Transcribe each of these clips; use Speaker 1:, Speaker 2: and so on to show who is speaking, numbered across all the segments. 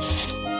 Speaker 1: Thank you.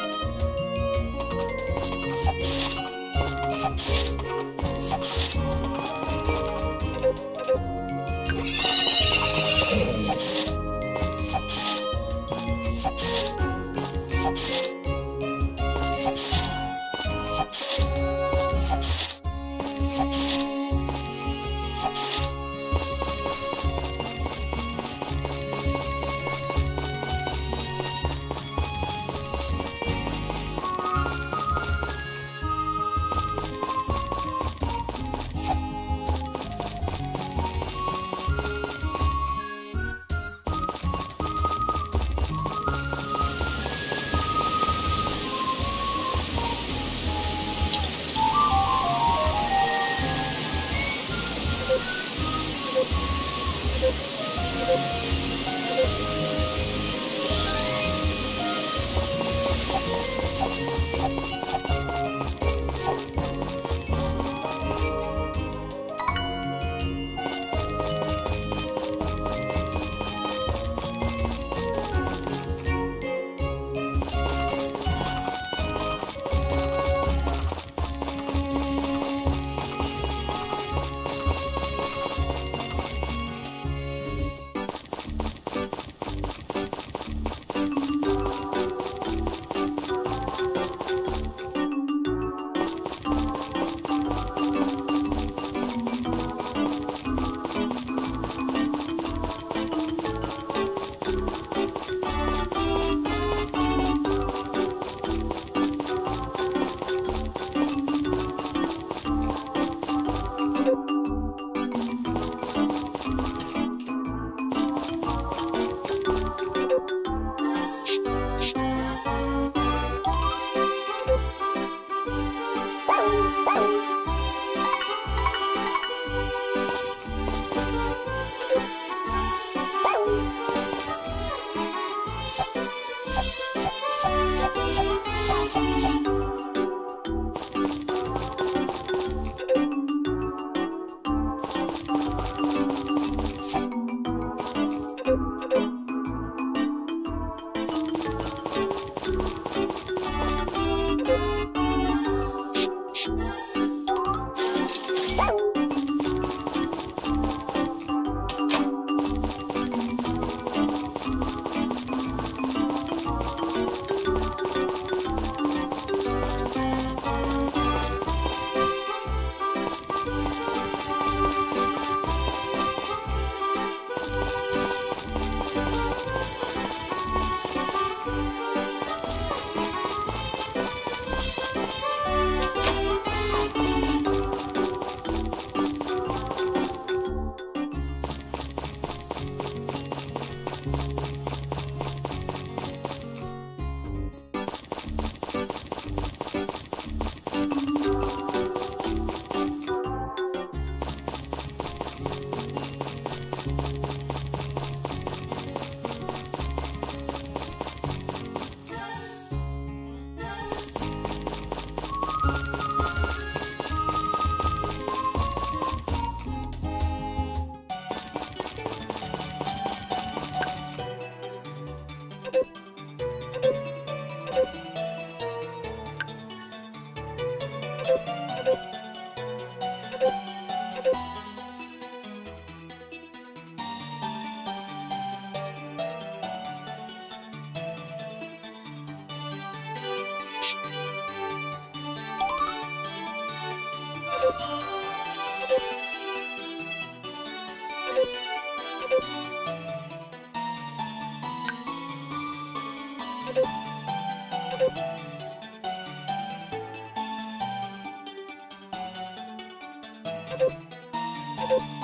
Speaker 2: you